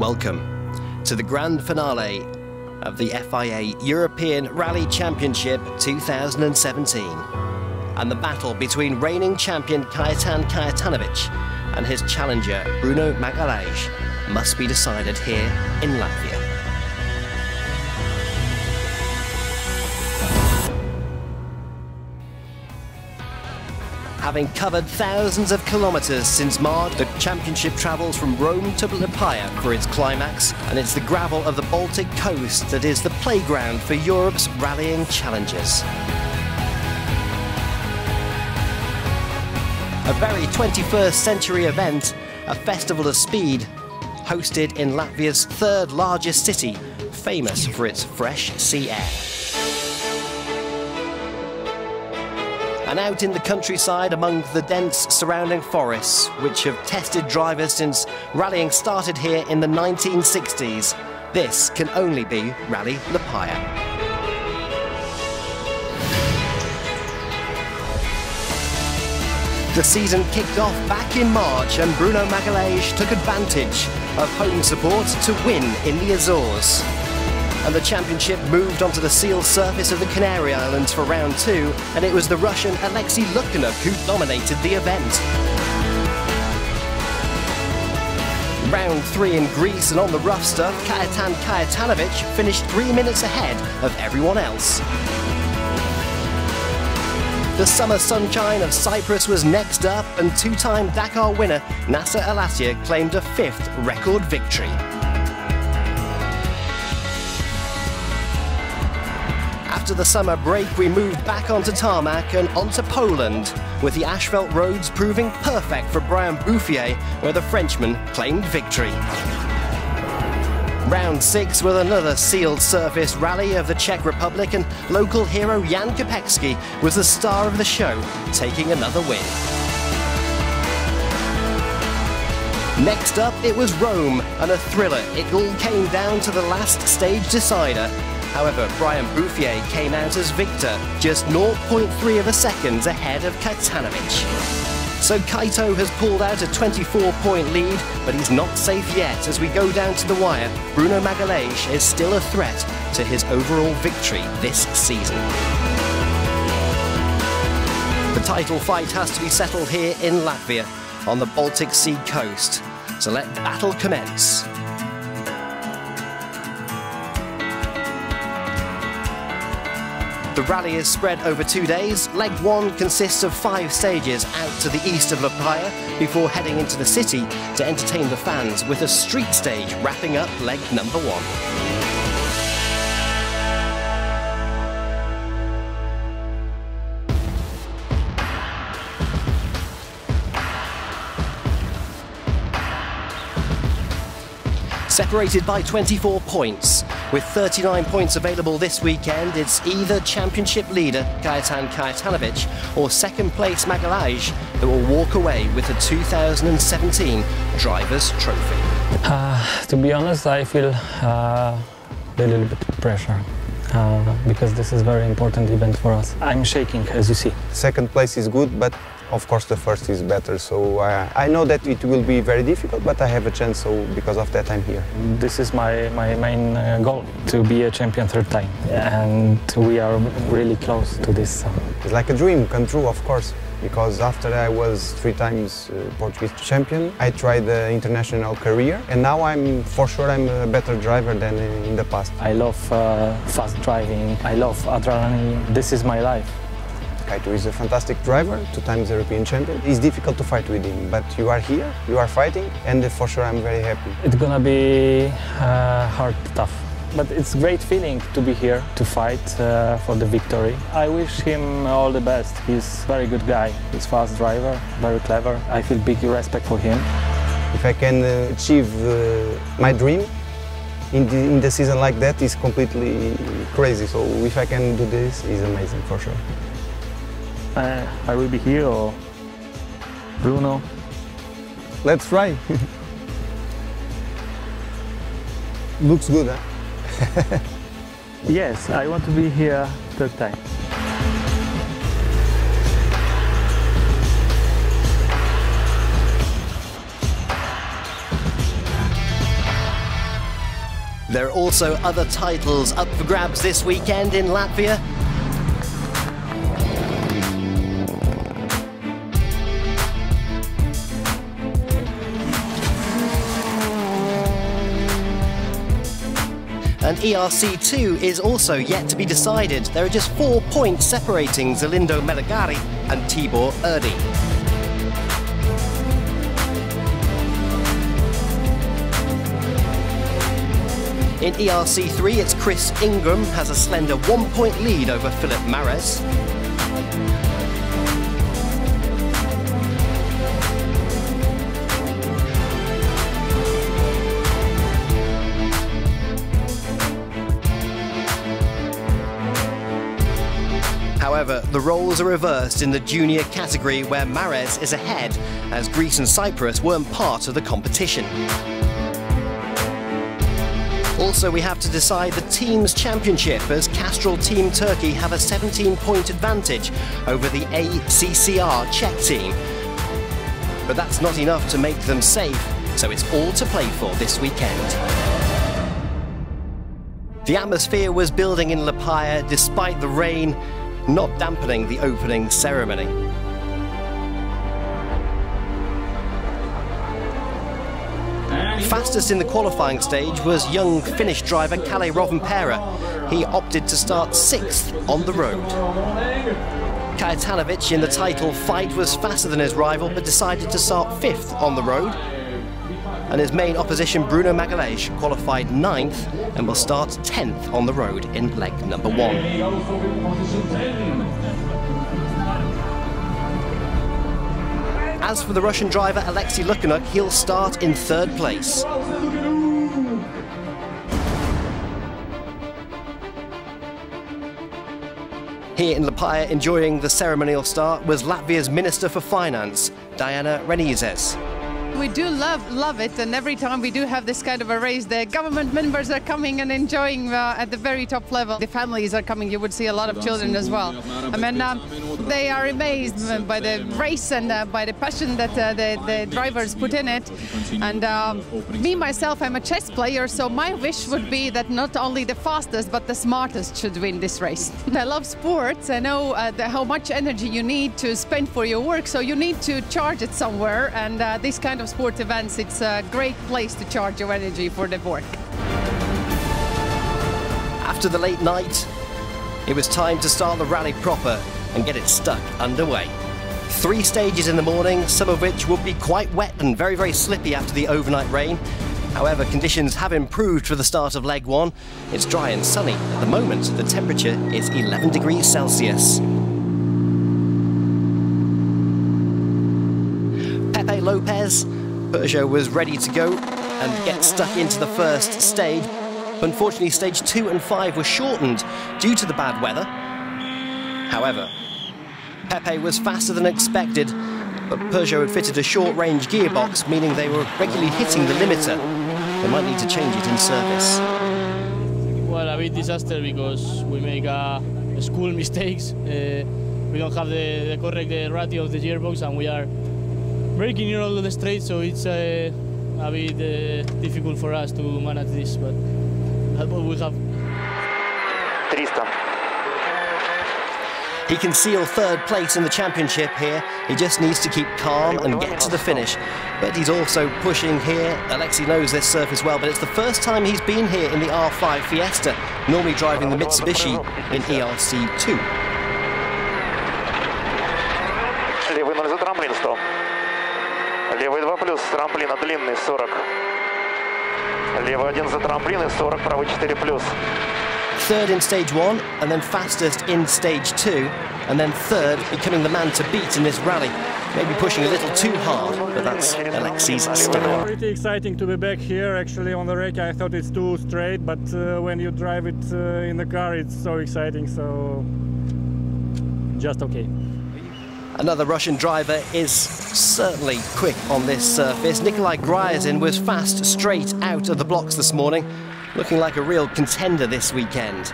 Welcome to the grand finale of the FIA European Rally Championship 2017 and the battle between reigning champion Kajetan Kajetanowicz and his challenger Bruno Magalhaes must be decided here in Latvia. Having covered thousands of kilometres since March, the championship travels from Rome to Liepaja for its climax, and it's the gravel of the Baltic coast that is the playground for Europe's rallying challenges. A very 21st century event, a festival of speed, hosted in Latvia's third largest city, famous for its fresh sea air. And out in the countryside among the dense surrounding forests, which have tested drivers since rallying started here in the 1960s. This can only be Rally Liepaja. The season kicked off back in March and Bruno Magalhaes took advantage of home support to win in the Azores and the championship moved onto the sealed surface of the Canary Islands for round two, and it was the Russian Alexei Lukyanuk who dominated the event. Round three in Greece and on the rough stuff, Kajetan Kajetanowicz finished three minutes ahead of everyone else. The summer sunshine of Cyprus was next up, and two-time Dakar winner Nasser Al claimed a fifth record victory. After the summer break, we moved back onto tarmac and onto Poland, with the asphalt roads proving perfect for Bryan Bouffier, where the Frenchman claimed victory. Round six with another sealed surface rally of the Czech Republic and local hero Jan Kopecky was the star of the show, taking another win. Next up, it was Rome, and a thriller. It all came down to the last stage decider, However, Bryan Bouffier came out as victor, just 0.3 of a second ahead of Kajetanowicz. So Kaito has pulled out a 24-point lead, but he's not safe yet as we go down to the wire. Bruno Magalhaes is still a threat to his overall victory this season. The title fight has to be settled here in Latvia, on the Baltic Sea coast. So let battle commence. The rally is spread over two days. Leg one consists of five stages out to the east of Liepaja before heading into the city to entertain the fans with a street stage wrapping up leg number one. Separated by 24 points. With 39 points available this weekend, it's either championship leader Kajetan Kajetanowicz or second place Magalhaes that will walk away with the 2017 Drivers' Trophy. Uh, to be honest, I feel uh, a little bit pressure. Uh, because this is a very important event for us. I'm shaking, as you see. Second place is good, but of course the first is better. So uh, I know that it will be very difficult, but I have a chance, so because of that I'm here. This is my, my main uh, goal, to be a champion third time. And we are really close to this. It's like a dream come true, of course because after I was three times uh, Portuguese champion, I tried the international career and now I'm for sure I'm a better driver than in the past. I love uh, fast driving, I love adrenaline, this is my life. Kaito is a fantastic driver, two times European champion. It's difficult to fight with him, but you are here, you are fighting, and for sure I'm very happy. It's gonna be uh, hard, tough but it's a great feeling to be here to fight uh, for the victory. I wish him all the best. He's a very good guy. He's fast driver, very clever. I feel big respect for him. If I can uh, achieve uh, my dream in the, in the season like that is completely crazy. So if I can do this, it's amazing for sure. Uh, I will be here or Bruno. Let's try. Looks good, huh? yes, I want to be here third time. There are also other titles up for grabs this weekend in Latvia. And ERC2 is also yet to be decided. There are just four points separating Zelindo Melegari and Tibor Erdi. In ERC3, it's Chris Ingram has a slender one-point lead over Philip Mares. The roles are reversed in the junior category where Mares is ahead, as Greece and Cyprus weren't part of the competition. Also, we have to decide the team's championship as Castrol Team Turkey have a 17 point advantage over the ACCR Czech team. But that's not enough to make them safe, so it's all to play for this weekend. The atmosphere was building in Liepāja despite the rain, not dampening the opening ceremony. Fastest in the qualifying stage was young Finnish driver Kalle Rovanperä. He opted to start sixth on the road. Kajetanowicz in the title fight was faster than his rival but decided to start fifth on the road. And his main opposition, Bruno Magalhaes, qualified ninth and will start 10th on the road in leg number one. As for the Russian driver Alexei Lukyanuk, he'll start in third place. Here in Liepāja, enjoying the ceremonial start was Latvia's Minister for Finance, Diana Reizniece. We do love love it, and every time we do have this kind of a race, the government members are coming and enjoying uh, at the very top level. The families are coming. You would see a lot of children as well. I mean, um, they are amazed by the race and uh, by the passion that uh, the, the, drivers put in it. And um, me myself, I'm a chess player, so my wish would be that not only the fastest but the smartest should win this race. I love sports. I know uh, the, how much energy you need to spend for your work, so you need to charge it somewhere. And uh, this kind of sport events, it's a great place to charge your energy for the work. After the late night, it was time to start the rally proper and get it stuck underway. Three stages in the morning, some of which will be quite wet and very, very slippy after the overnight rain. However, conditions have improved for the start of leg one. It's dry and sunny. At the moment, the temperature is 11 degrees Celsius. Pepe Lopez Peugeot was ready to go and get stuck into the first stage. Unfortunately, stage two and five were shortened due to the bad weather. However, Pepe was faster than expected, but Peugeot had fitted a short-range gearbox, meaning they were regularly hitting the limiter. They might need to change it in service. Well, a bit disaster because we make uh, school mistakes. Uh, we don't have the, the correct uh, ratio of the gearbox, and we are breaking in all the straight, so it's uh, a bit uh, difficult for us to manage this, but that's what we have. 300. He can seal third place in the championship here. He just needs to keep calm and get to the finish. But he's also pushing here. Alexei knows this surface well, but it's the first time he's been here in the R5 Fiesta, normally driving the Mitsubishi in ERC2. Левый 2 плюс, трамплина длинный 40. Левый 1 за трамплин и 40, правый 4 плюс. Third in stage one, and then fastest in stage two, and then third, becoming the man to beat in this rally. Maybe pushing a little too hard, but that's Alexei's style. Pretty exciting to be back here. Actually, on the rake, I thought it's too straight, but uh, when you drive it uh, in the car, it's so exciting. So just okay. Another Russian driver is certainly quick on this surface. Nikolai Gryazin was fast straight out of the blocks this morning, looking like a real contender this weekend.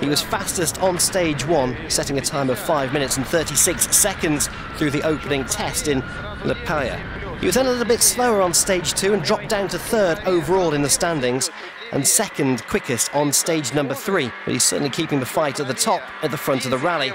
He was fastest on stage one, setting a time of 5 minutes and 36 seconds through the opening test in Liepāja. He was then a little bit slower on stage two and dropped down to third overall in the standings. and second quickest on stage number three. But he's certainly keeping the fight at the top at the front of the rally.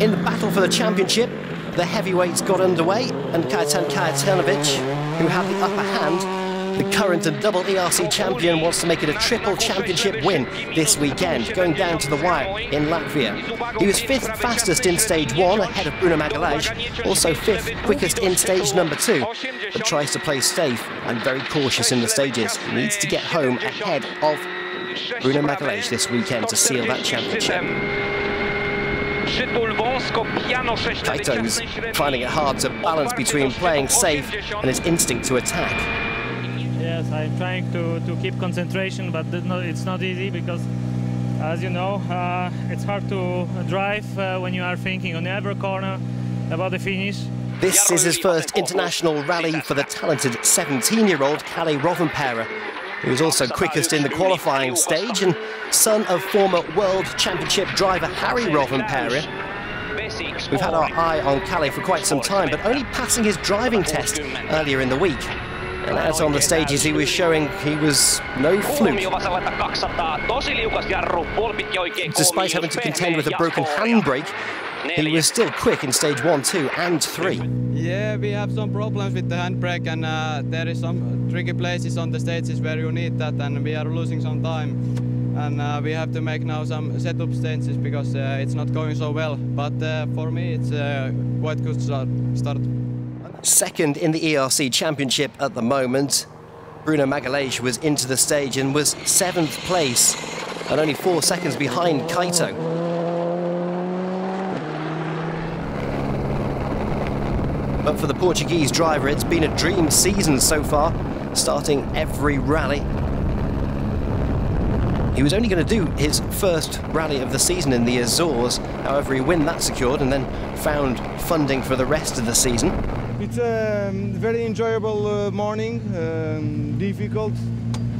In the battle for the championship, the heavyweights got underway, and Kajetan Kajetanowicz, who had the upper hand, the current and double ERC champion wants to make it a triple championship win this weekend, going down to the wire in Latvia. He was fifth fastest in stage one, ahead of Bruno Magalhaes, also fifth quickest in stage number two, but tries to play safe and very cautious in the stages. He needs to get home ahead of Bruno Magalhaes this weekend to seal that championship. Kaito's finding it hard to balance between playing safe and his instinct to attack. Yes, I'm trying to, to keep concentration, but it's not easy because, as you know, uh, it's hard to drive uh, when you are thinking on every corner about the finish. This is his first international rally for the talented 17-year-old Kalle Rovanperä, who was also quickest in the qualifying stage and son of former World Championship driver Harri Rovanperä. We've had our eye on Kalle for quite some time, but only passing his driving test earlier in the week. And as on the stages, he was showing he was no fluke. Despite having to contend with a broken handbrake, he was still quick in stage one, two, and three. Yeah, we have some problems with the handbrake, and uh, there is some tricky places on the stages where you need that, and we are losing some time. And uh, we have to make now some setup stages because uh, it's not going so well. But uh, for me, it's a quite good start. Second in the ERC Championship at the moment. Bruno Magalhaes was into the stage and was seventh place, and only four seconds behind Kaito. But for the Portuguese driver, it's been a dream season so far, starting every rally. He was only going to do his first rally of the season in the Azores, however he win that secured and then found funding for the rest of the season. It's a um, very enjoyable uh, morning, um, difficult.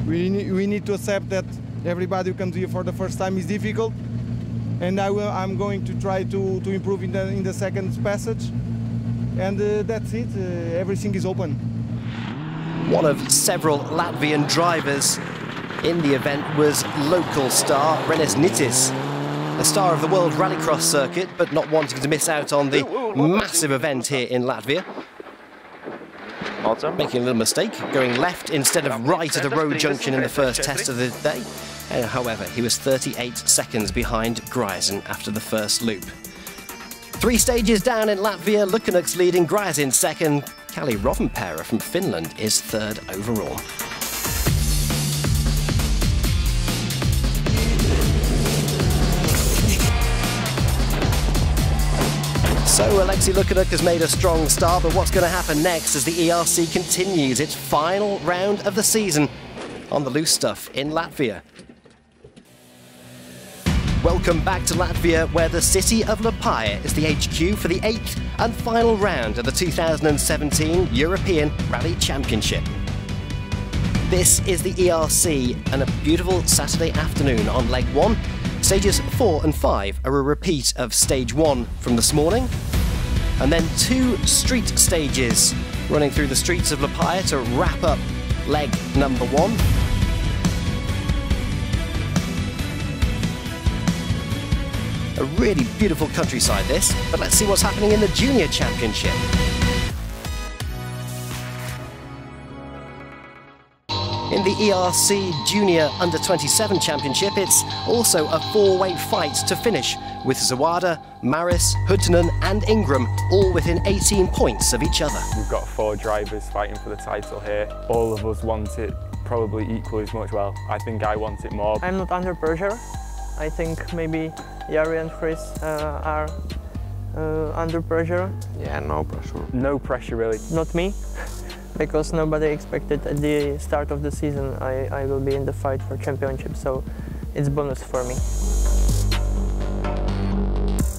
We, we need to accept that everybody who comes here for the first time is difficult. And I will, I'm going to try to, to improve in the, in the second passage. And uh, that's it, uh, everything is open. One of several Latvian drivers in the event was local star Reinis Nitišs, a star of the World Rallycross circuit, but not wanting to miss out on the massive event here in Latvia. Making a little mistake, going left instead of right at a road junction in the first test of the day. Uh, however, he was 38 seconds behind Gryazin after the first loop. Three stages down in Latvia, Lukyanuk's leading, Gryazin second, Kalle Rovanperä from Finland is third overall. So Alexei Lukyanuk has made a strong start, but what's going to happen next as the ERC continues its final round of the season on the loose stuff in Latvia? Welcome back to Latvia, where the city of Liepāja is the HQ for the eighth and final round of the 2017 European Rally Championship. This is the ERC and a beautiful Saturday afternoon on leg one Stages 4 and 5 are a repeat of stage 1 from this morning, and then two street stages running through the streets of Liepāja to wrap up leg number 1. A really beautiful countryside this, but let's see what's happening in the Junior Championship. In the ERC Junior Under 27 Championship, it's also a four-way fight to finish, with Zawada, Mareš, Huttunen and Ingram all within 18 points of each other. We've got four drivers fighting for the title here. All of us want it probably equally as much. Well, I think I want it more. I'm not under pressure. I think maybe Jari and Chris uh, are uh, under pressure. Yeah, no pressure. No pressure really. Not me. because nobody expected at the start of the season I, I will be in the fight for championship, so it's bonus for me.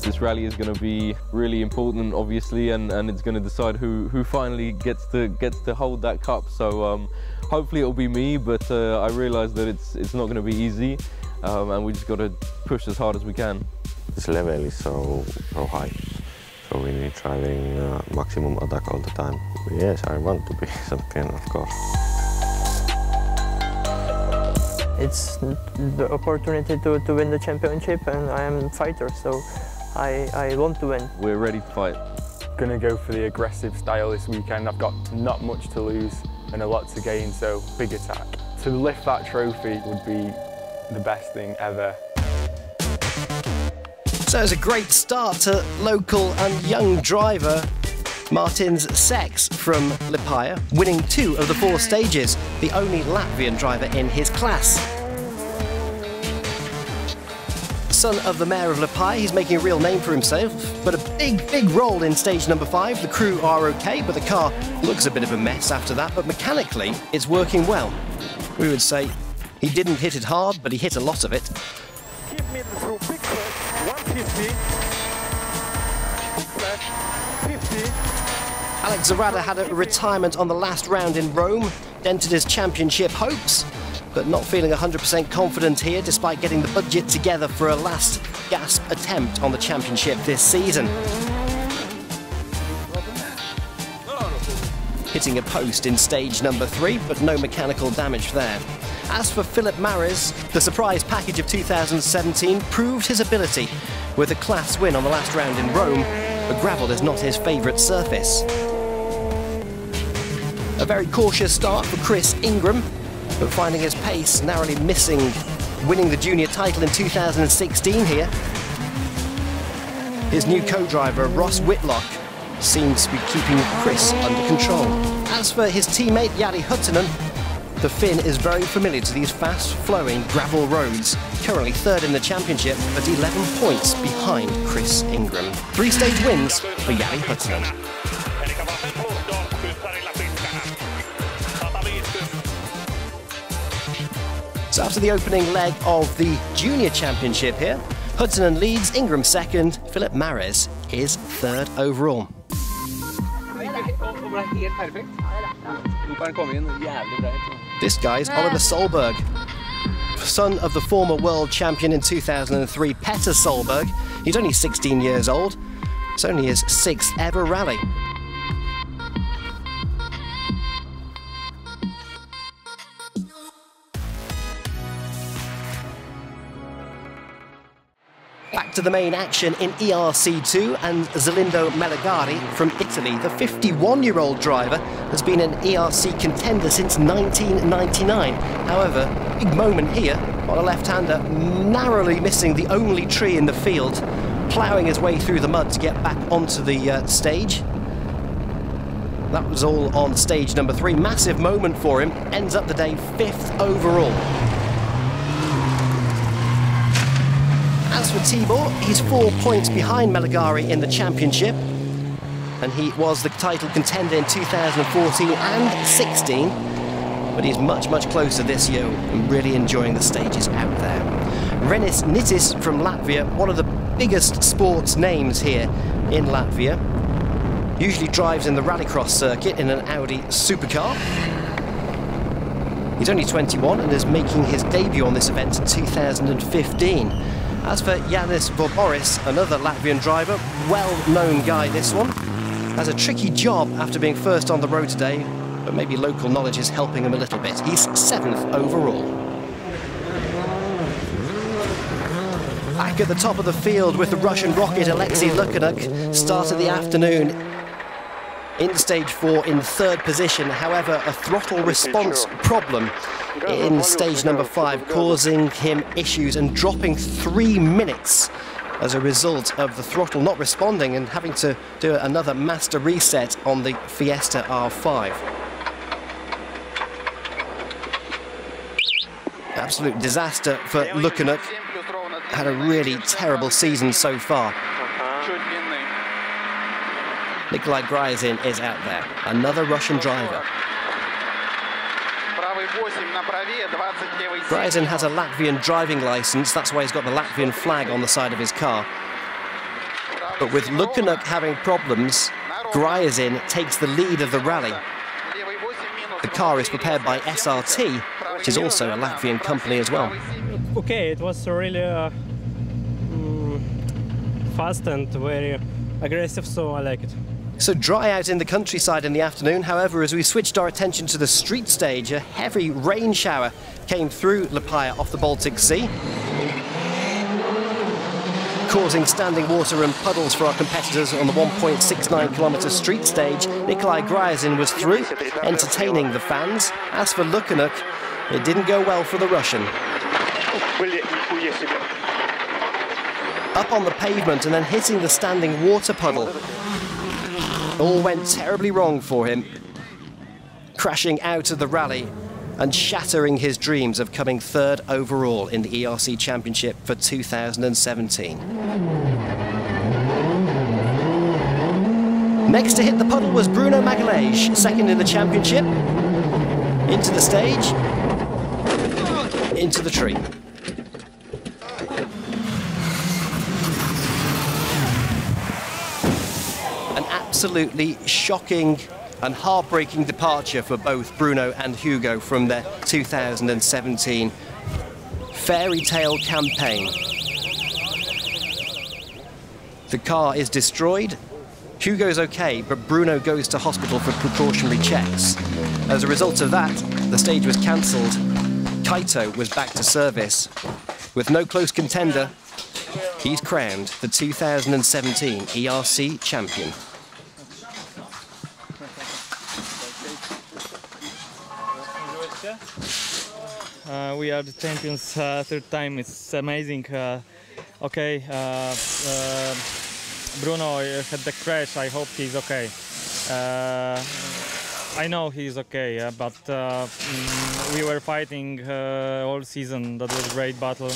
This rally is going to be really important, obviously, and, and it's going to decide who, who finally gets to gets to hold that cup. So um, hopefully it'll be me, but uh, I realise that it's it's not going to be easy, um, and we just got to push as hard as we can. This level is so so high. So we need driving uh, maximum attack all the time. Yes, I want to be champion, of course. it's the opportunity to, to win the championship and I am a fighter, so I, I want to win. We're ready to fight. Gonna go for the aggressive style this weekend. I've got not much to lose and a lot to gain, so big attack. To lift that trophy would be the best thing ever. So it's a great start to local and young driver Martins Sesks from Liepāja, winning two of the four stages, the only Latvian driver in his class. Son of the mayor of Liepāja, he's making a real name for himself, but a big, big roll in stage number five. The crew are okay, but the car looks a bit of a mess after that, but mechanically, it's working well. We would say he didn't hit it hard, but he hit a lot of it. Me through big 150. Alex Zawada had a retirement on the last round in Rome, dented his championship hopes, but not feeling 100% confident here despite getting the budget together for a last gasp attempt on the championship this season. Hitting a post in stage number three, but no mechanical damage there. As for Philip Mareš, the surprise package of 2017 proved his ability with a class win on the last round in Rome, but gravel is not his favourite surface. A very cautious start for Chris Ingram, but finding his pace, narrowly missing winning the junior title in 2016 here. His new co-driver, Ross Whittock, seems to be keeping Chris under control. As for his teammate, Jari Huttunen, the Finn is very familiar to these fast-flowing gravel roads. Currently third in the championship, but 11 points behind Chris Ingram. Three-stage wins for Jari Huttunen. So after the opening leg of the Junior Championship here, Huttunen leads, Ingram second, Philip Mareš is third overall. This guy's Oliver Solberg, son of the former world champion in 2003, Petter Solberg. He's only 16 years old. It's only his sixth ever rally. To the main action in ERC2 and Zelindo Melegari from Italy. The 51-year-old driver has been an ERC contender since 1999. However, big moment here on a left-hander, narrowly missing the only tree in the field, ploughing his way through the mud to get back onto the uh, stage. That was all on stage number three. Massive moment for him. Ends up the day fifth overall. For Tibor, he's four points behind Melegari in the championship. And he was the title contender in 2014 and 16. But he's much, much closer this year and really enjoying the stages out there. Reinis Nitišs from Latvia, one of the biggest sports names here in Latvia. Usually drives in the rallycross circuit in an Audi supercar. He's only 21 and is making his debut on this event in 2015. As for Yanis Vorobjovs, another Latvian driver, well-known guy this one, has a tricky job after being first on the road today, but maybe local knowledge is helping him a little bit. He's seventh overall. Back at the top of the field with the Russian rocket, Alexei Lukyanuk started the afternoon in stage four in third position. However, a throttle response problem in stage number five, causing him issues and dropping three minutes as a result of the throttle not responding and having to do another master reset on the Fiesta R5. Absolute disaster for Lukyanuk. Had a really terrible season so far. Nikolai Gryazin is out there, another Russian driver. Gryazin has a Latvian driving license, that's why he's got the Latvian flag on the side of his car. But with Lukyanuk having problems, Gryazin takes the lead of the rally. The car is prepared by SRT, which is also a Latvian company as well. Okay, it was really uh, mm, fast and very aggressive, so I like it. So dry out in the countryside in the afternoon. However, as we switched our attention to the street stage, a heavy rain shower came through Liepaja off the Baltic Sea, causing standing water and puddles for our competitors on the 1.69 kilometre street stage. Nikolai Gryazin was through, entertaining the fans. As for Lukyanuk, it didn't go well for the Russian. Up on the pavement and then hitting the standing water puddle. All went terribly wrong for him, crashing out of the rally and shattering his dreams of coming third overall in the ERC Championship for 2017. Next to hit the puddle was Bruno Magalhaes, second in the championship. Into the stage, into the tree. An absolutely shocking and heartbreaking departure for both Bruno and Hugo from their 2017 fairy tale campaign. The car is destroyed. Hugo's okay, but Bruno goes to hospital for precautionary checks. As a result of that, the stage was cancelled. Kaito was back to service. With no close contender, he's crowned the 2017 ERC champion. We are the champions uh, third time. It's amazing. Uh, okay, uh, uh, Bruno had the crash. I hope he's okay. I know he's okay, but mm, we were fighting all season. That was a great battle.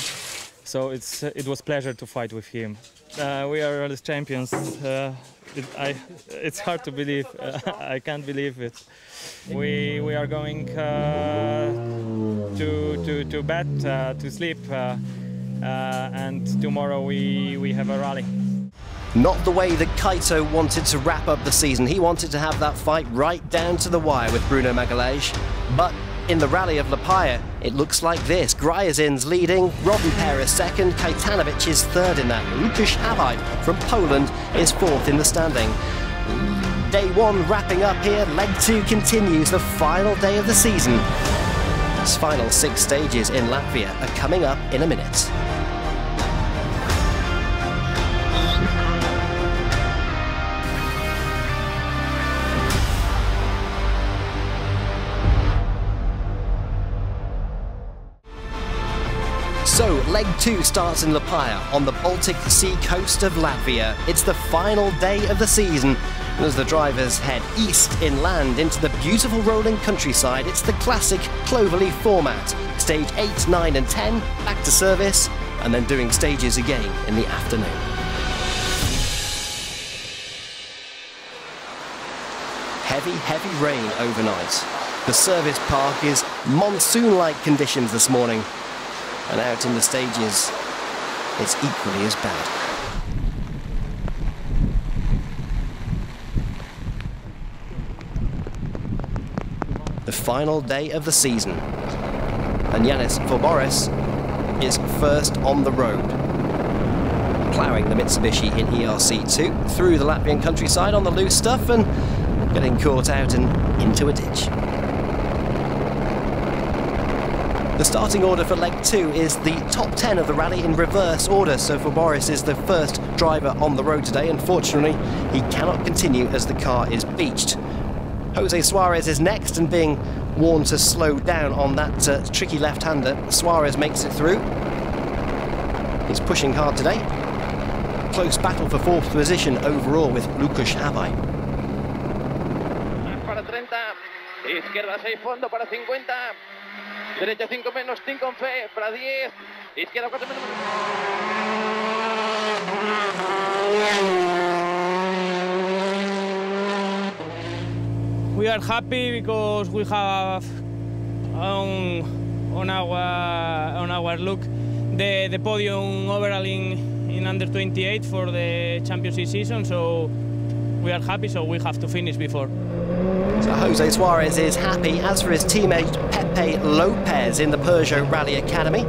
So it's it was pleasure to fight with him. We are the champions. It, I, it's hard to believe. I can't believe it. We we are going to, to, to bed, uh, to sleep, uh, uh, and tomorrow we, we have a rally. Not the way that Kaito wanted to wrap up the season. He wanted to have that fight right down to the wire with Bruno Magalhaes. But in the rally of Liepaja, it looks like this. Gryazin's leading, Rovanperä second, Kajetanowicz is third in that. Lukasz Habaj from Poland is fourth in the standing. Day one wrapping up here, leg two continues, the final day of the season. Its final six stages in Latvia are coming up in a minute. Leg two starts in Liepaja on the Baltic Sea coast of Latvia. It's the final day of the season. And as the drivers head east inland into the beautiful rolling countryside, it's the classic cloverleaf format. Stage 8, 9 and 10, back to service, and then doing stages again in the afternoon. Heavy, heavy rain overnight. The service park is monsoon-like conditions this morning, and out in the stages, it's equally as bad. the final day of the season. And Yanis Vorobjovs is first on the road, ploughing the Mitsubishi in ERC2 through the Latvian countryside on the loose stuff and getting caught out and into a ditch. The starting order for leg two is the top 10 of the rally in reverse order, so Vorobjovs is the first driver on the road today. Unfortunately, he cannot continue as the car is beached. Jose Suarez is next and being warned to slow down on that uh, tricky left-hander. Suarez makes it through. He's pushing hard today. Close battle for fourth position overall with Lukasz Habaj. Para 30, izquierda 6 fondo para 50, derecha 5 menos 5 en fe para 10, izquierda 4 menos. we are happy because we have on, on our on our look the, the podium overall in, in under 28 for the championship season so we are happy so we have to finish before so Jose Suarez is happy as for his teammate Pepe Lopez in the Peugeot Rally Academy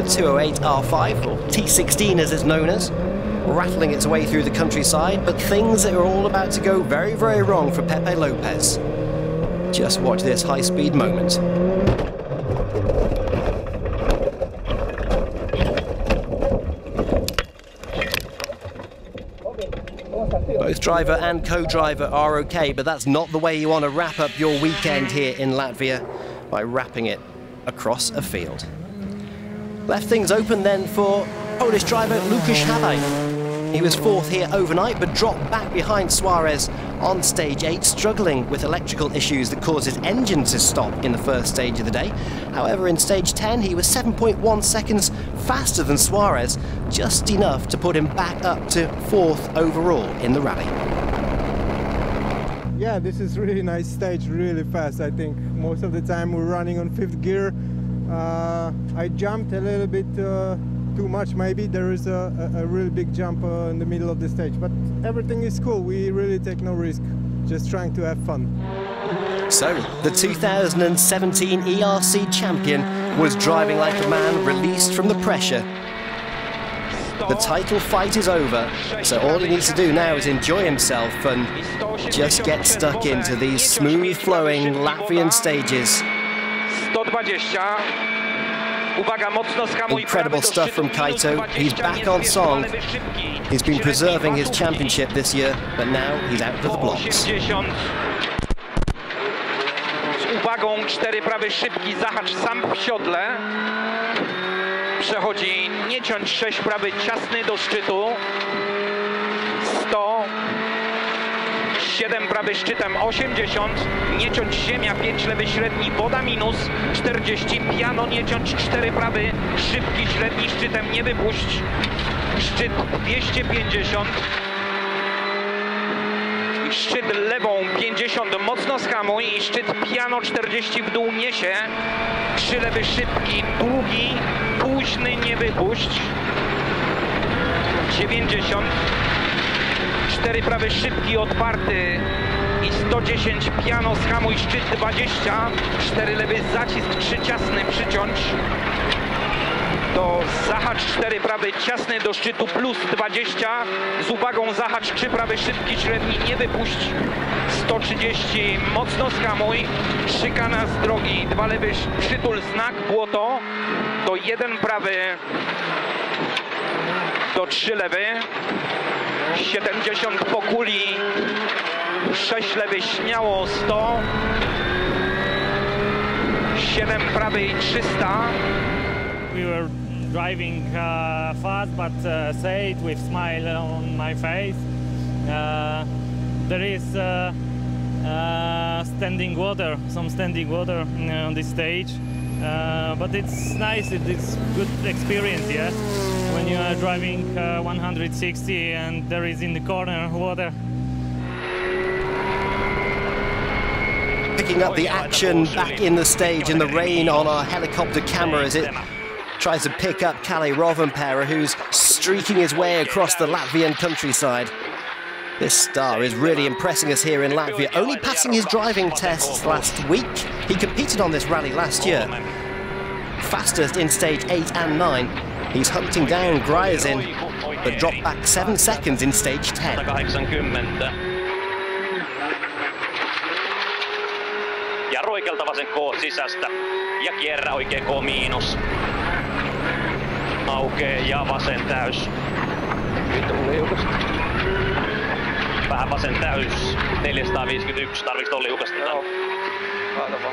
the 208 R5 or T16 as it's known as rattling its way through the countryside, but things are all about to go very, very wrong for Pepe Lopez. Just watch this high-speed moment. Driver and co-driver are okay, but that's not the way you want to wrap up your weekend here in Latvia by wrapping it across a field. Left things open then for Polish driver Lukasz Habaj. He was fourth here overnight, but dropped back behind Suarez on stage 8, struggling with electrical issues that caused his engine to stop in the first stage of the day. However, in stage 10, he was 7.1 seconds faster than Suarez, just enough to put him back up to fourth overall in the rally. Yeah, this is really nice stage, really fast. I think most of the time we're running on fifth gear. Uh, I jumped a little bit uh, too much maybe there is a, a, a really big jump uh, in the middle of the stage but everything is cool. We really take no risk just trying to have fun. So the 2017 ERC champion was driving like a man released from the pressure. The title fight is over, so all he needs to do now is enjoy himself and just get stuck into these smooth flowing Latvian stages. 120 Incredible stuff from Kaito. He's back on song. He's been preserving his championship this year, but now he's out of the blocks. Z uwagą cztery prawy szybki zahacz sam w siodle. Przechodzi nie ciąć sześć prawy ciasny do szczytu. 100 7 prawy szczytem 80, nie ciąć ziemia 5 lewy średni, woda minus 40, piano nie ciąć 4 prawy, szybki średni szczytem nie wypuść, szczyt 250, szczyt lewą 50 mocno skamuj. I szczyt piano 40 w dół niesie, 3 lewy szybki, długi, późny nie wypuść, 90 4 prawy szybki, otwarty i 110 piano, skamuj szczyt 20, 4 lewy zacisk, 3 ciasny przyciąć, do zahacz 4 prawy ciasny do szczytu plus 20 z uwagą zahacz 3 prawy szybki średni nie wypuść. 130 mocno skamuj szykana z drogi 2 lewy przytul znak błoto. Do 1 prawy do 3 lewy 70 po kuli, 6 lewy śmiało 100, 7 prawej 300. We were driving uh, fast but uh, safe with smile on my face. Uh, there is uh, uh, standing water, some standing water uh, on this stage. Uh, but it's nice, it's good experience, yeah? When you are driving uh, 160 and there is in the corner water. Picking up the action back in the stage in the rain on our helicopter camera as it tries to pick up Kalle Rovanperä, who's streaking his way across the Latvian countryside. This star is really impressing us here in Latvia, only passing his driving tests last week. He competed on this rally last year. Fastest in stage 8 and 9. He's hunting down Gryazin, but dropped back 7 seconds in stage 10. Ja roikelta vasen K sisästä. Ja kierrä oikein K miinus. Aukee ja vasen täys. Nyt on liukasta. Vähän vasen täys. 451. Tarviks ton liukasta? Joo. Kaatapa.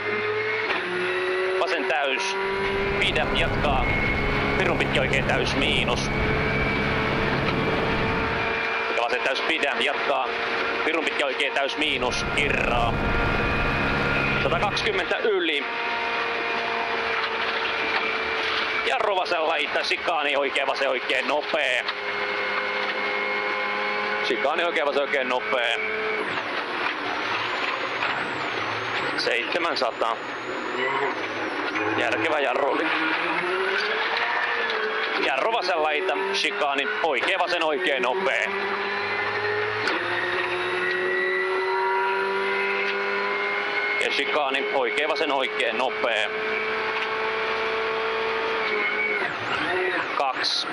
Vasen täys. Pidä, jatkaa. Pirun pitkä oikein täys miinus. Ja vasen täys pidä, jatkaa. Pirun pitkä oikein täys miinus. Kirraa. 120 yli. Ja Rovasella itse sikaani oikein vasen oikein nopea. Chikaani oikein oikein nopea. 700. Järkevä jarruli. Jarru vasen laita, chikaani oikein vasen oikein nopea. Ja chikaani oikein vasen oikein nopea. Kaksi.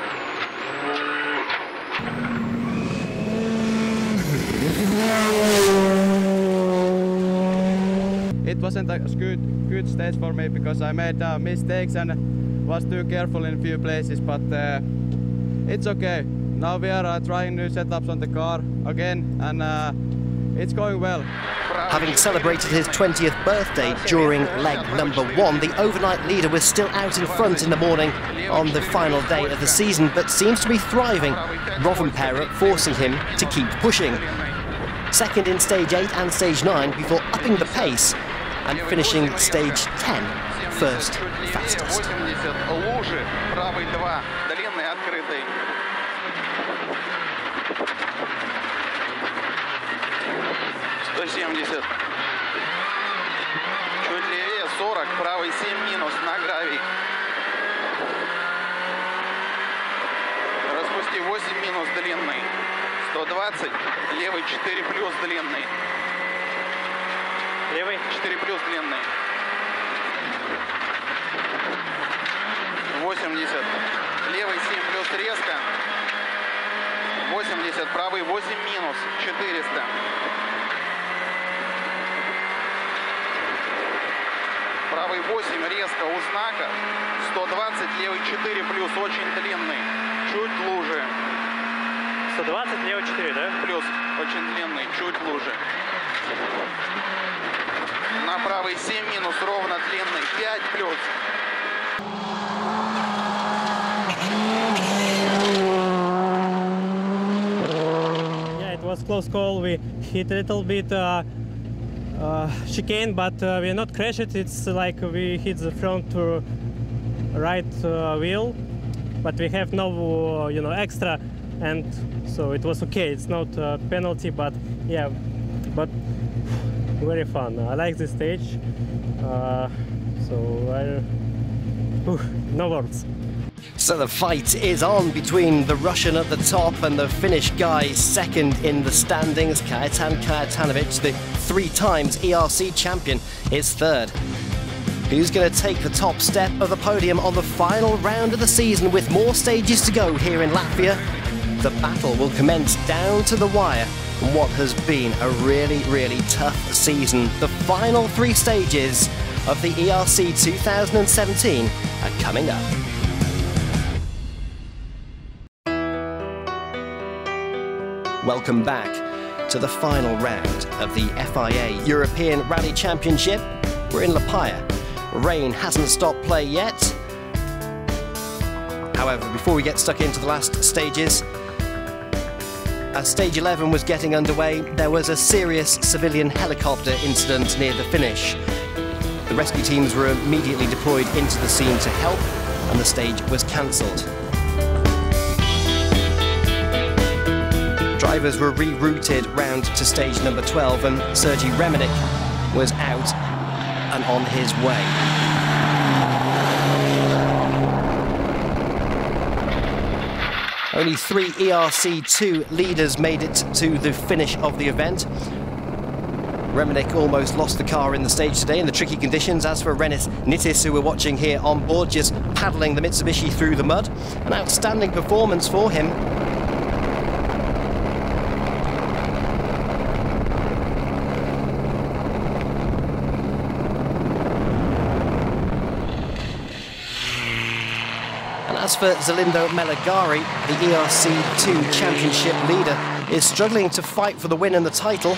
It wasn't a good, good stage for me because I made uh, mistakes and was too careful in a few places, but uh, it's okay. Now we are uh, trying new setups on the car again and uh, it's going well. Having celebrated his 20th birthday during leg number one, the overnight leader was still out in front in the morning on the final day of the season, but seems to be thriving. Rovanperä forcing him to keep pushing Second in stage 8 and stage 9 before upping the pace and finishing stage 10 first fastest. 170. Чуть левее 40, правый 7 минус на гравий. 120, левый 4 плюс длинный. Левый 4 плюс длинный. 80, левый 7 плюс резко. 80, правый 8 минус, 400. Правый 8 резко у знака. 120, левый 4 плюс, очень длинный. Чуть луже. 120, левый 4, да? Плюс, очень длинный, чуть луже. На правый 7 минус, ровно длинный. 5 плюс. Yeah, it was close call. We hit a little bit uh, uh, chicane, but uh, we not crashed it. It's like we hit the front uh, right uh, wheel, but we have no, uh, you know, extra, and so it was okay. It's not a penalty, but yeah, but very fun. I like this stage, uh, so I, whew, no words. So the fight is on between the Russian at the top and the Finnish guy second in the standings. Kajetan Kajetanowicz, the three times ERC champion, is third. Who's going to take the top step of the podium on the final round of the season with more stages to go here in Latvia? The battle will commence down to the wire in what has been a really, really tough season. The final three stages of the ERC 2017 are coming up. Welcome back to the final round of the FIA European Rally Championship. We're in Liepāja. Rain hasn't stopped play yet. However, before we get stuck into the last stages, as stage 11 was getting underway, there was a serious civilian helicopter incident near the finish. The rescue teams were immediately deployed into the scene to help, and the stage was cancelled. Drivers were rerouted round to stage number 12 and Sergei Remennik was out and on his way. Only three ERC2 leaders made it to the finish of the event. Remennik almost lost the car in the stage today in the tricky conditions. As for Reinis Nitišs, who we're watching here on board, just paddling the Mitsubishi through the mud. An outstanding performance for him. As for Zelindo Melegari, the ERC2 championship leader, is struggling to fight for the win and the title.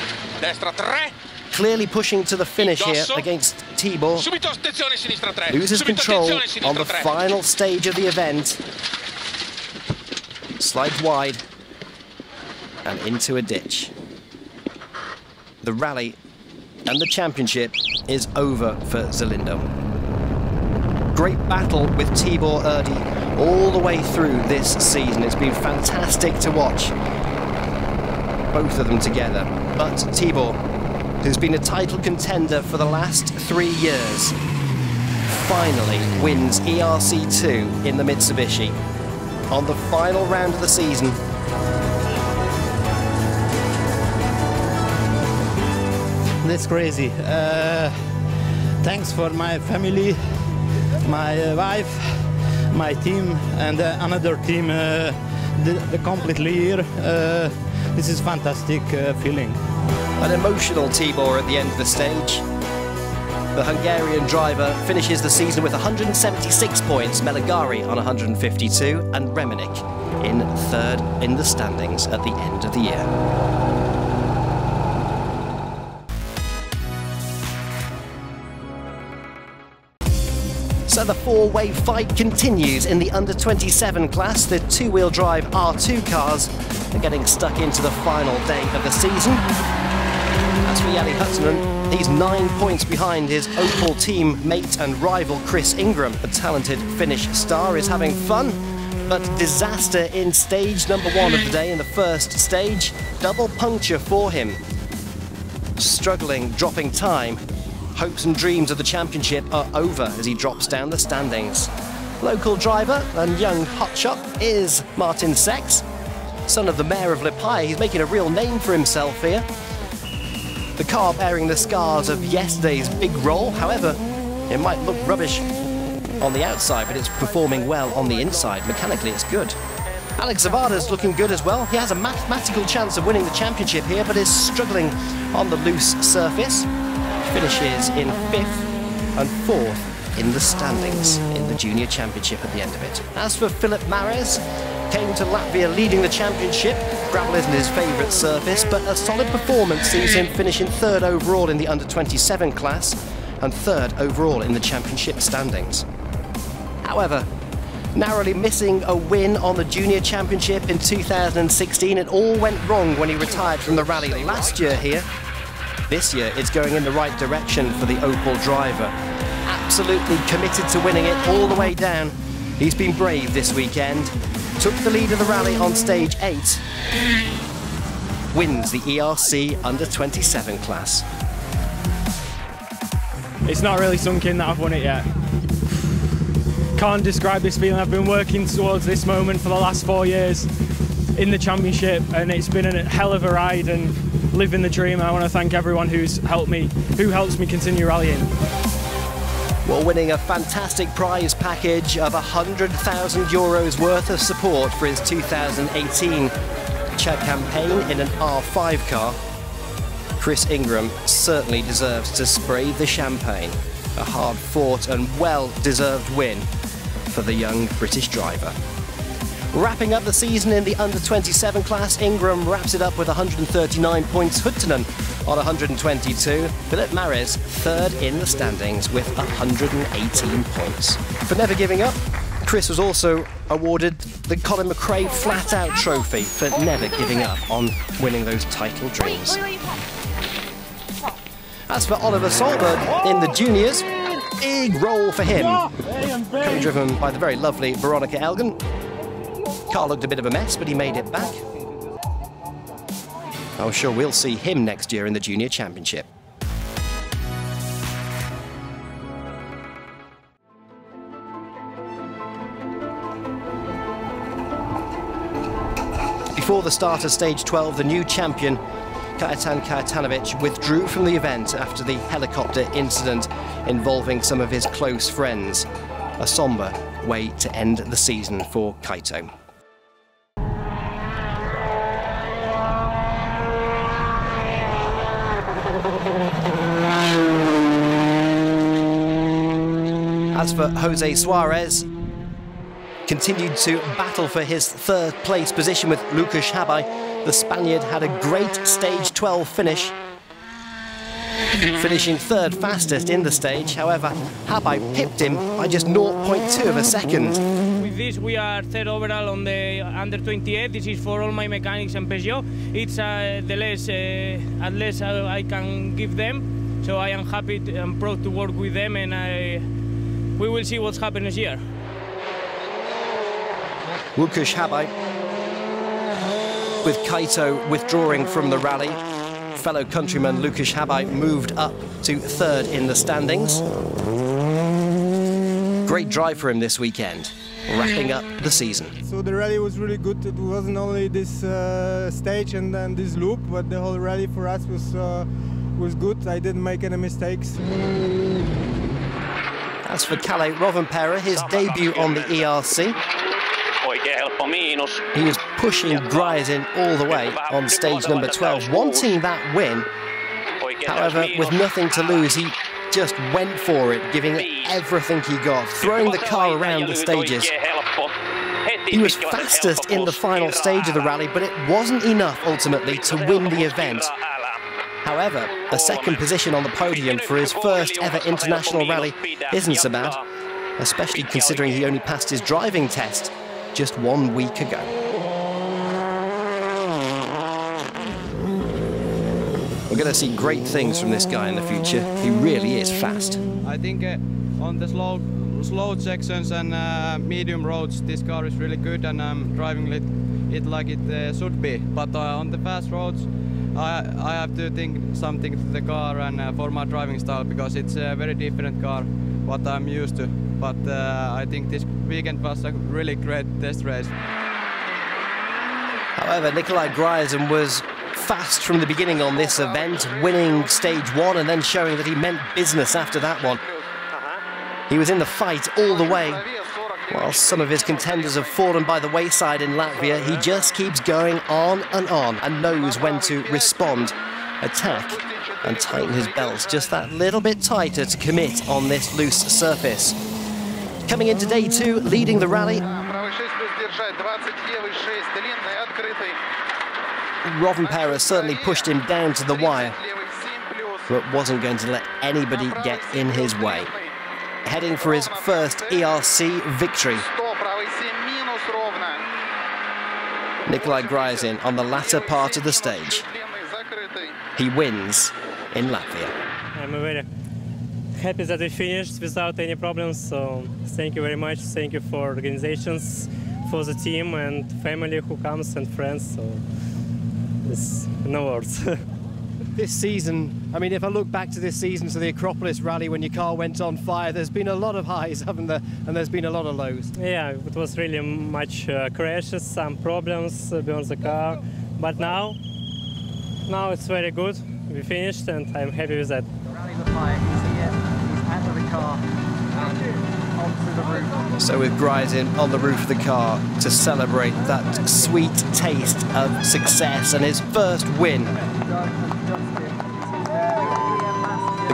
Clearly pushing to the finish here against Tibor. Subito attenzione sinistra 3. Loses control on the final stage of the event. Slides wide and into a ditch. The rally and the championship is over for Zelindo. Great battle with Tibor Erdi all the way through this season. It's been fantastic to watch both of them together. But Tibor, who's been a title contender for the last three years, finally wins ERC2 in the Mitsubishi on the final round of the season. That's crazy. Uh, thanks for my family, my uh, wife, my team, and uh, another team uh, the, the completely here. Uh, this is fantastic feeling. An emotional Tibor at the end of the stage. The Hungarian driver finishes the season with 176 points, Melegari on 152, and Remennik in third in the standings at the end of the year. So the four-way fight continues in the under-27 class. The two-wheel drive R2 cars are getting stuck into the final day of the season. As for Jari Huttunen, he's nine points behind his Opel team mate and rival Chris Ingram. The talented Finnish star is having fun, but disaster in stage number one of the day in the first stage. Double puncture for him. Struggling, dropping time, hopes and dreams of the championship are over as he drops down the standings. Local driver and young hotshot is Martin Sesks, son of the mayor of Liepāja. He's making a real name for himself here. The car bearing the scars of yesterday's big roll, however, it might look rubbish on the outside, but it's performing well on the inside. Mechanically, it's good. Alex Zawada's looking good as well. He has a mathematical chance of winning the championship here, but is struggling on the loose surface finishes in fifth and fourth in the standings in the Junior Championship at the end of it. As for Philip Mareš, came to Latvia leading the championship. Gravel isn't his favourite surface, but a solid performance sees him finishing third overall in the under-27 class and third overall in the championship standings. However, narrowly missing a win on the Junior Championship in 2016, it all went wrong when he retired from the rally last year here this year, it's going in the right direction for the Opel driver. Absolutely committed to winning it all the way down. He's been brave this weekend. Took the lead of the rally on stage 8. Wins the ERC under 27 class. It's not really sunk in that I've won it yet. Can't describe this feeling. I've been working towards this moment for the last four years in the championship and it's been a hell of a ride and living the dream. I want to thank everyone who's helped me, who helps me continue rallying. Well, winning a fantastic prize package of 100,000 euros worth of support for his 2018 Czech campaign in an R5 car, Chris Ingram certainly deserves to spray the champagne. A hard fought and well deserved win for the young British driver. Wrapping up the season in the under-27 class, Ingram wraps it up with 139 points. Huttunen on 122. Philip Mareš third in the standings with 118 points. For never giving up, Chris was also awarded the Colin McRae Flat Out Trophy for never giving up on winning those title dreams. As for Oliver Solberg in the juniors, big roll for him. Co-driven by the very lovely Veronica Engan. Car looked a bit of a mess, but he made it back. I'm sure we'll see him next year in the Junior Championship. Before the start of stage 12, the new champion, Kajetan Kajetanowicz, withdrew from the event after the helicopter incident involving some of his close friends. A somber way to end the season for Kajto. As for Jose Suarez, continued to battle for his third place position with Łukasz Habaj. The Spaniard had a great stage 12 finish, finishing third fastest in the stage. However, Habaj pipped him by just 0.2 of a second. With this, we are third overall on the under 28. This is for all my mechanics and Peugeot. It's uh, the less, uh, at least I can give them. So I am happy and proud to work with them, and I, we will see what's happening this year. Łukasz Habaj, with Kajto withdrawing from the rally, fellow countryman Łukasz Habaj moved up to third in the standings. Great drive for him this weekend, wrapping up the season. So the rally was really good. It wasn't only this uh, stage and then this loop, but the whole rally for us was uh, was good. I didn't make any mistakes. As for Kalle Rovanperä, his debut on the ERC, he was pushing Gryazin all the way on stage number 12, wanting that win. However, with nothing to lose, he just went for it, giving it everything he got, throwing the car around the stages. He was fastest in the final stage of the rally, but it wasn't enough ultimately to win the event. However, a second position on the podium for his first ever international rally isn't so bad, especially considering he only passed his driving test just one week ago. We're going to see great things from this guy in the future. He really is fast. I think uh, on the slow, slow sections and uh, medium roads, this car is really good, and I'm driving it, it like it uh, should be. But uh, on the fast roads, I, I have to think something to the car and uh, for my driving style because it's a very different car what I'm used to. But uh, I think this weekend was a really great test race. However, Nikolai Gryazin was fast from the beginning on this event, winning stage one and then showing that he meant business after that one. He was in the fight all the way. While some of his contenders have fallen by the wayside in Latvia, he just keeps going on and on and knows when to respond, attack, and tighten his belts just that little bit tighter to commit on this loose surface. Coming into day two, leading the rally, Rovanperä certainly pushed him down to the wire, but wasn't going to let anybody get in his way. Heading for his first ERC victory. Nikolai Gryazin on the latter part of the stage. He wins in Latvia. I'm very happy that we finished without any problems. So thank you very much. Thank you for organizations, for the team and family who comes and friends. So it's no words. this season, I mean, if I look back to this season, to the Acropolis rally when your car went on fire, there's been a lot of highs, haven't there? And there's been a lot of lows. Yeah, it was really much uh, crashes, some problems uh, beyond the car. But now, now it's very good. We finished and I'm happy with that. So with Gryazin on the roof of the car to celebrate that sweet taste of success and his first win.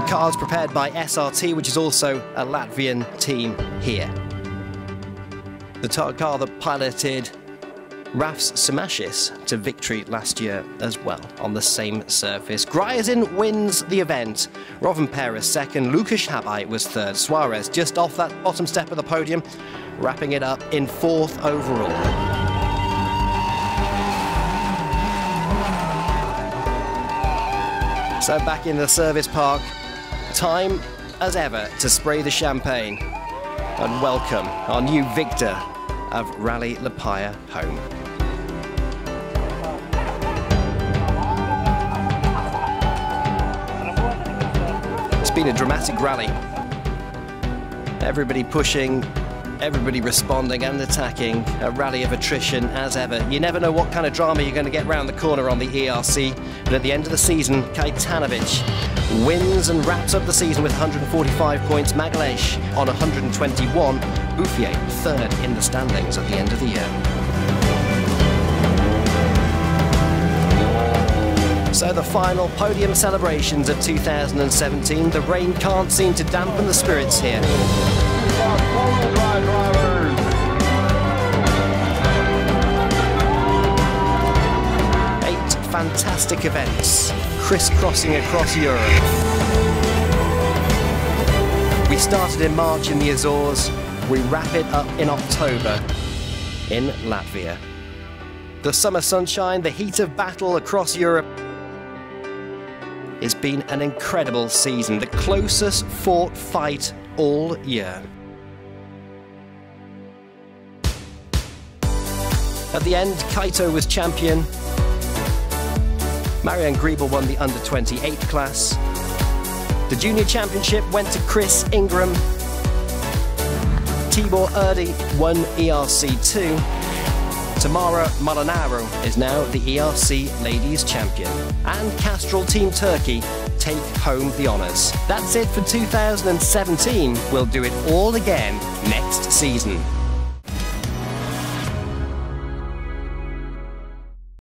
The car's prepared by SRT, which is also a Latvian team here. The car that piloted Ralfs Sirmacis to victory last year as well on the same surface. Gryazin wins the event. Rovanperä second, Łukasz Habaj was third. Suarez just off that bottom step of the podium, wrapping it up in fourth overall. So back in the service park, time as ever to spray the champagne and welcome our new victor of Rally Liepaja home. It's been a dramatic rally. Everybody pushing, everybody responding and attacking. A rally of attrition as ever. You never know what kind of drama you're going to get round the corner on the ERC. But at the end of the season, Kajetanowicz wins and wraps up the season with 145 points. Magalhaes on 121. Bouffier third in the standings at the end of the year. So the final podium celebrations of 2017, the rain can't seem to dampen the spirits here. Eight fantastic events, crisscrossing across Europe. We started in March in the Azores, we wrap it up in October in Latvia. The summer sunshine, the heat of battle across Europe, it's been an incredible season, the closest fought fight all year. At the end, Kajto was champion. Marijan Griebel won the under 28 class. The junior championship went to Chris Ingram. Tibor Erdi won ERC2. Tamara Molinaro is now the ERC Ladies Champion, and Castrol Team Turkey take home the honours. That's it for 2017. We'll do it all again next season.